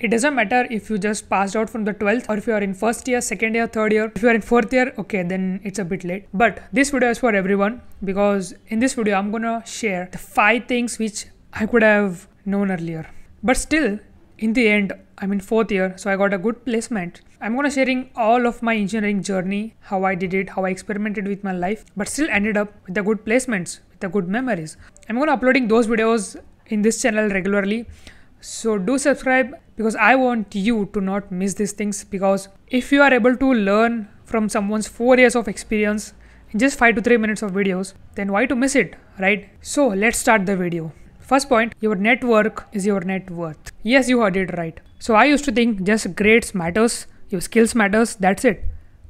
It doesn't matter if you just passed out from the 12th or if you are in first year, second year, third year. If you are in fourth year, okay, then it's a bit late. But this video is for everyone because in this video, I'm gonna share the five things which I could have known earlier. But still, in the end, I'm in fourth year, so I got a good placement. I'm gonna sharing all of my engineering journey, how I did it, how I experimented with my life, but still ended up with the good placements, with the good memories. I'm gonna uploading those videos in this channel regularly. So do subscribe because I want you to not miss these things because if you are able to learn from someone's 4 years of experience in just 5 to 3 minutes of videos, then why to miss it, right? So let's start the video. First point, your network is your net worth. Yes, you heard it right. So I used to think just grades matters, your skills matters, that's it.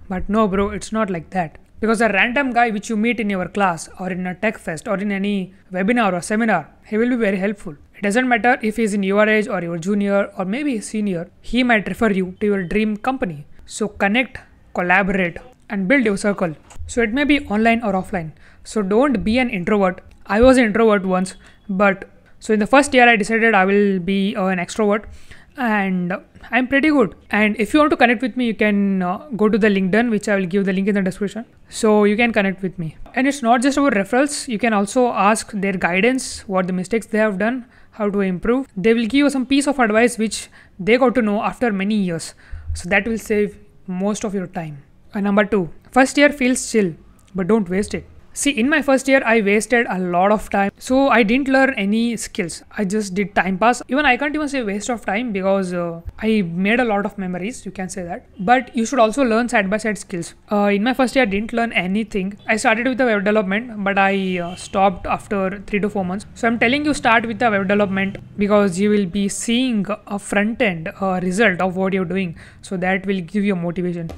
But no bro, it's not like that. Because a random guy which you meet in your class or in a tech fest or in any webinar or seminar, he will be very helpful. It doesn't matter if he's in your age or your junior or maybe senior, he might refer you to your dream company. So connect, collaborate, and build your circle. So it may be online or offline. So don't be an introvert. I was an introvert once, but so in the first year, I decided I will be uh, an extrovert and I'm pretty good. And if you want to connect with me, you can uh, go to the LinkedIn, which I will give the link in the description. So you can connect with me. And it's not just about referrals, you can also ask their guidance, what the mistakes they have done, how to improve. They will give you some piece of advice which they got to know after many years. So that will save most of your time. And number two, first year feels chill, but don't waste it. See, in my first year, I wasted a lot of time. So I didn't learn any skills. I just did time pass. Even I can't even say waste of time because uh, I made a lot of memories. You can say that. But you should also learn side by side skills. Uh, in my first year, I didn't learn anything. I started with the web development, but I uh, stopped after three to four months. So I'm telling you, start with the web development because you will be seeing a front end result of what you're doing. So that will give you motivation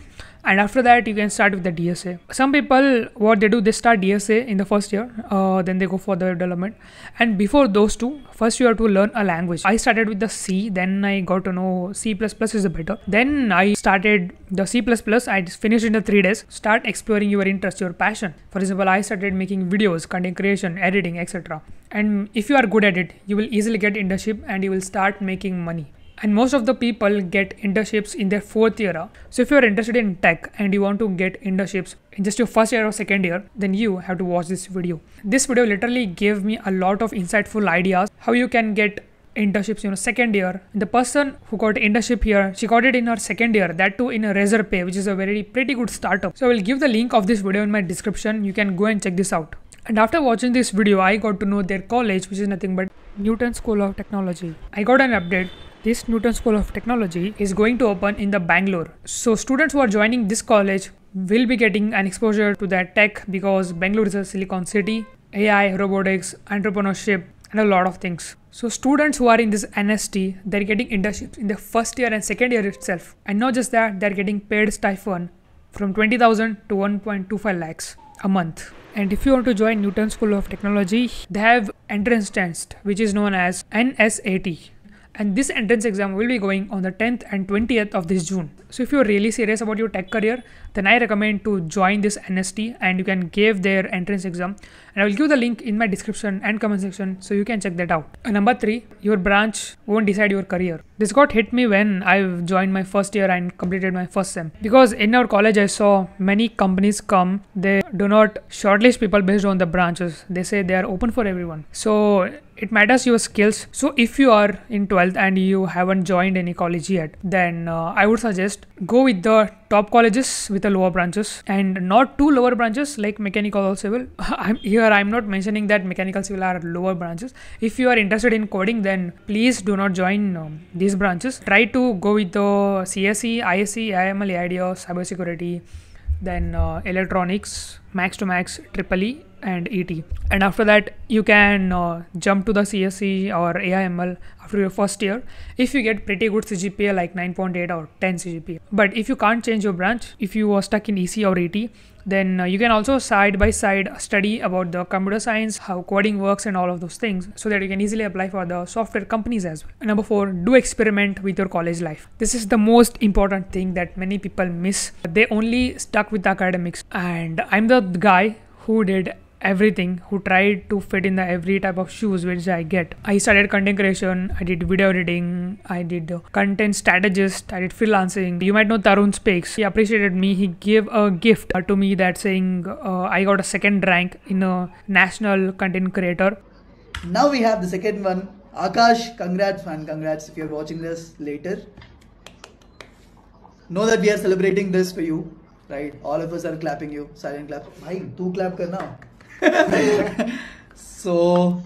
and after that you can start with the dsa some people what they do they start dsa in the first year uh, then they go for the development. And before those two first you have to learn a language. I started with the c then i got to know c++ is better. Then i started the c++ i finished in the three days. Start exploring your interest your passion. For example i started making videos content creation editing etc and if you are good at it you will easily get internship and you will start making money and most of the people get internships in their fourth year. So if you're interested in tech and you want to get internships in just your first year or second year, then you have to watch this video. This video literally gave me a lot of insightful ideas how you can get internships you know second year. The person who got internship here she got it in her second year that too in a Razorpay which is a very pretty good startup. So i will give the link of this video in my description. You can go and check this out. And after watching this video i got to know their college which is nothing but newton school of technology. I got an update this Newton School of Technology is going to open in the Bangalore. So students who are joining this college will be getting an exposure to that tech because Bangalore is a silicon city, AI, robotics, entrepreneurship, and a lot of things. So students who are in this NST, they're getting internships in the first year and second year itself. And not just that, they're getting paid stipend from 20,000 to 1.25 lakhs a month. And if you want to join Newton School of Technology, they have entrance test, which is known as NSAT and this entrance exam will be going on the 10th and 20th of this June. So if you're really serious about your tech career, then I recommend to join this NST and you can give their entrance exam. And I will give the link in my description and comment section so you can check that out. Number three, your branch won't decide your career. This got hit me when I joined my first year and completed my first sem. Because in our college, I saw many companies come, they do not shortlist people based on the branches. They say they are open for everyone. So it matters your skills so if you are in 12th and you haven't joined any college yet then uh, i would suggest go with the top colleges with the lower branches and not two lower branches like mechanical or civil i'm here i'm not mentioning that mechanical civil are lower branches. If you are interested in coding then please do not join um, these branches. Try to go with the cse ISE, isc AIML AIDA, cybersecurity then uh, electronics max to max triple e and ET. And after that, you can uh, jump to the CSE or AIML after your first year if you get pretty good CGPA like 9.8 or 10 CGPA. But if you can't change your branch, if you are stuck in EC or ET, then uh, you can also side by side study about the computer science, how coding works, and all of those things so that you can easily apply for the software companies as well. Number four, do experiment with your college life. This is the most important thing that many people miss. They only stuck with academics, and I'm the guy who did everything who tried to fit in the every type of shoes which I get. I started content creation, I did video editing, I did content strategist, I did freelancing. You might know Tharun Speaks. He appreciated me. He gave a gift to me that saying uh, I got a second rank in a national content creator. Now we have the second one. Akash, congrats man, congrats if you're watching this later. Know that we are celebrating this for you, right? All of us are clapping you. Silent clap. Bhai, tu clap karna. So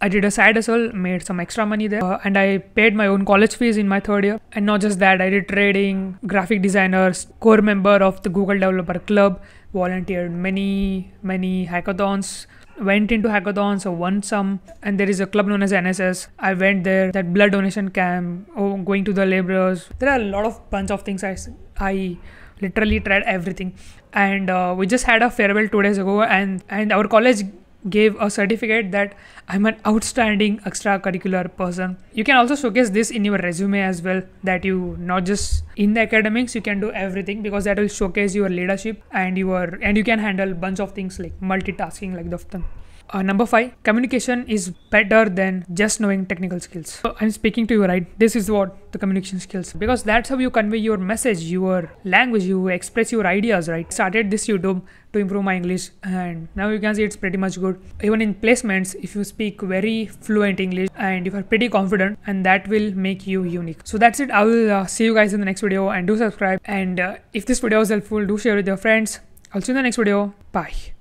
I did a side hustle, made some extra money there, uh, and I paid my own college fees in my third year. And not just that, I did trading, graphic designers, core member of the Google Developer Club, volunteered many, many hackathons, went into hackathons or won some. And there is a club known as nss i went there that blood donation camp oh, going to the laborers. There are a lot of bunch of things i i literally tried everything and uh, we just had a farewell two days ago and and our college gave a certificate that I'm an outstanding extracurricular person. You can also showcase this in your resume as well that you not just in the academics you can do everything because that will showcase your leadership and your and you can handle bunch of things like multitasking like the uh, number five, communication is better than just knowing technical skills. So I'm speaking to you, right? This is what the communication skills because that's how you convey your message, your language, you express your ideas, right? Started this YouTube to improve my English, and now you can see it's pretty much good. Even in placements, if you speak very fluent English and you are pretty confident, and that will make you unique. So that's it. I will uh, see you guys in the next video and do subscribe. And uh, if this video was helpful, do share with your friends. I'll see you in the next video. Bye.